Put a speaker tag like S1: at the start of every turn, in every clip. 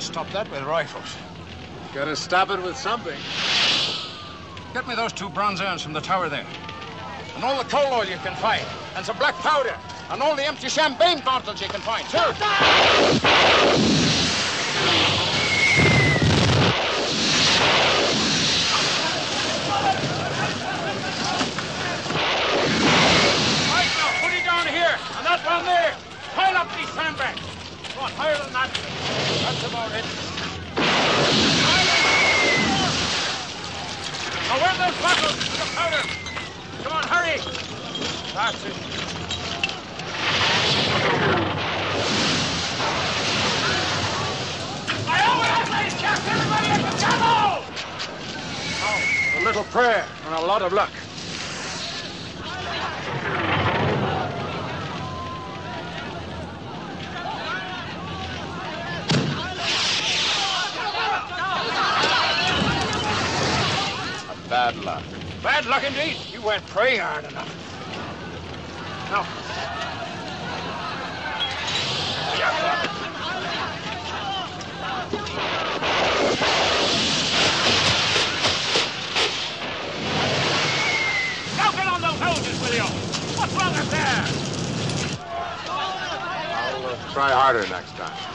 S1: that with rifles.
S2: Gotta stop it with something.
S1: Get me those two bronze urns from the tower there. And all the coal oil you can find. And some black powder. And all the empty champagne bottles you can find, too. Right put it down here. And that one there. Pile up these sandbags. Go on, higher than that. That's about it. Now, where are those bottles with the powder? Come on, hurry. That's it. I owe it, please, Jack. Everybody at the chapel! Now, a little prayer and a lot of luck.
S2: Bad luck.
S1: Bad luck indeed. You weren't praying hard enough. Now. Now get on those hoses, will you? What's wrong up there?
S2: I'll uh, try harder next time.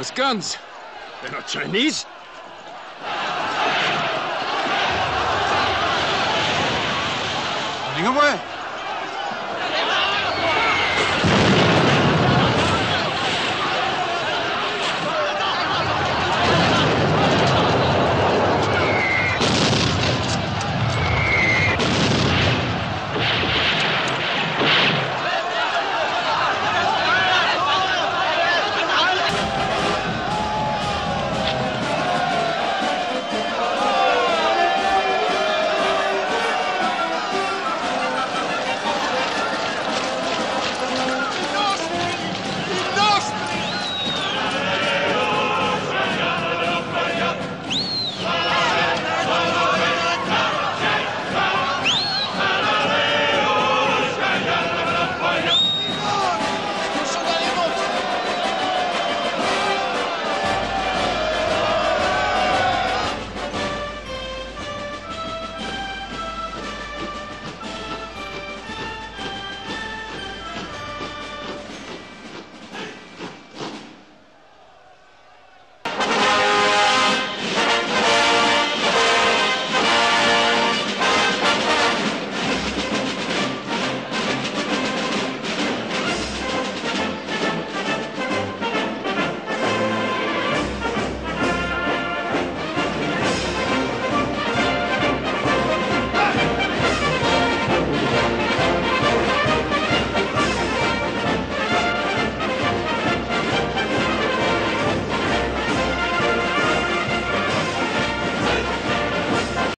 S3: Those guns. They're not Chinese.
S4: Running away.